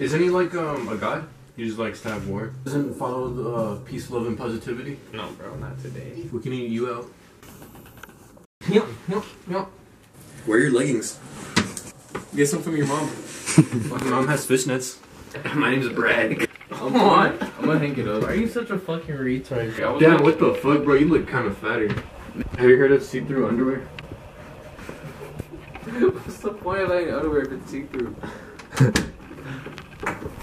Isn't he like um a god? He just likes to have war. Doesn't follow the uh, peace, love, and positivity. No, bro, not today. We can eat you out. Yep, yep, yep. Wear your leggings. Get some from your mom. My mom has fishnets. My name's Brad. Come on. I'm gonna hang it up. Why are you such a fucking retard? Damn, what the fuck, bro? You look kind of fatter. Have you heard of see-through underwear? What's the point of wearing underwear if it's see-through?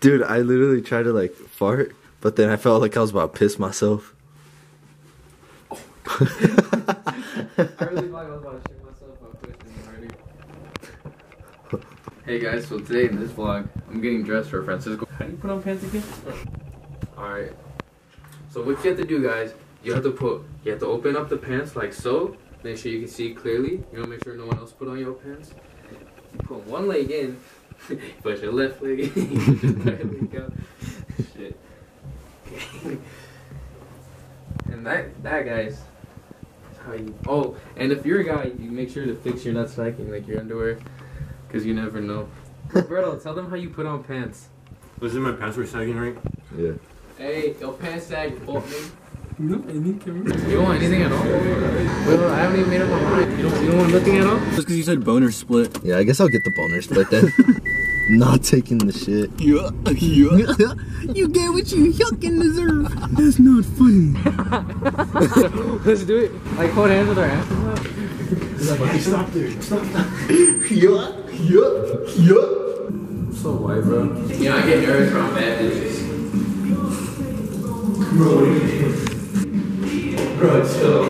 Dude, I literally tried to like fart, but then I felt like I was about to piss myself. I really thought I was about to shit myself up already. Hey guys, so today in this vlog, I'm getting dressed for Francisco. How do you put on pants again? Alright. So what you have to do guys, you have to put, you have to open up the pants like so. Make sure you can see clearly. You know, make sure no one else put on your pants. You put one leg in, push your left leg in, you push your right leg out. Shit. and that, that guys, is how you. Oh, and if you're a guy, you make sure to fix your nut sagging like your underwear, cause you never know. Roberto, tell them how you put on pants. Listen, my pants were sagging, right? Yeah. Hey, your pants sag, fault me. No, I need You don't want anything at all? Well, I haven't even made up my mind. You don't, you don't want nothing at all? Just because you said boner split. Yeah, I guess I'll get the boner split then. Not taking the shit. Yeah, yeah. You get what you fucking deserve. That's not funny. Let's do it. Like hold hands with our asses up. Stop there. Stop. Yeah, yeah, yeah. So white, bro. You know, I get nervous around bad bitches. Bro, chill.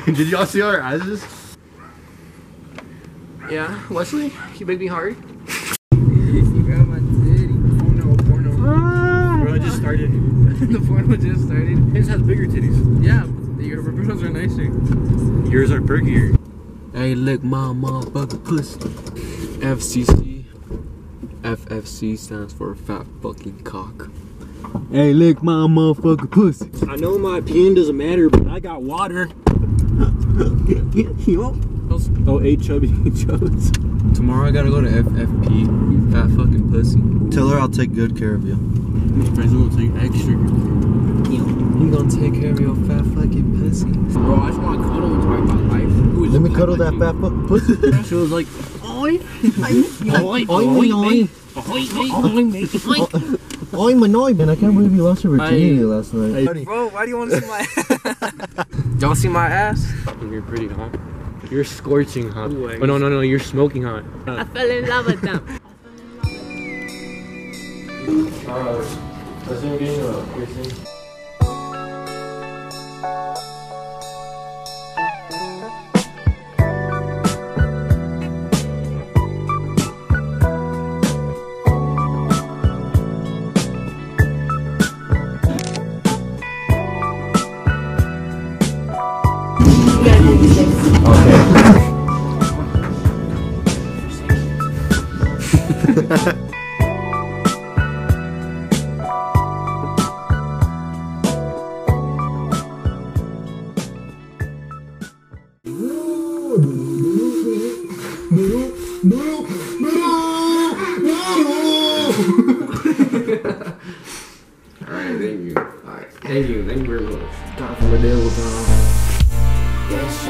Did y'all see our asses? Yeah, Wesley, you make me hard. You got my titty. Porno, porno. Bro, I just started. the porno just started. His has bigger titties. Yeah, your Roberto's are nicer. Yours are perkier. Hey, lick my motherfucking pussy. FCC. FFC stands for fat fucking cock. Hey, lick my motherfucking pussy. I know my opinion doesn't matter, but I got water. Oh, eight chubby chubs. Tomorrow I gotta go to FFP. Fat fucking pussy. Tell her I'll take good care of you. Friends will take extra. You gonna take care of your fat fucking pussy? Bro, I just want to cuddle and talk about life. Who is Let me cuddle that fat fucking pussy. She was like, Oi, oi, oi, Oi, Manoy, man, I can't believe you lost your virginity last night. Bro, why do you want to see my ass? Y'all see my ass? You're pretty hot. You're scorching hot. Oh, no, no, no, you're smoking hot. I fell in love with them. let's see getting a piercing. Alright, thank you. Alright, thank you, thank you very much. Got from a deal with uh, It's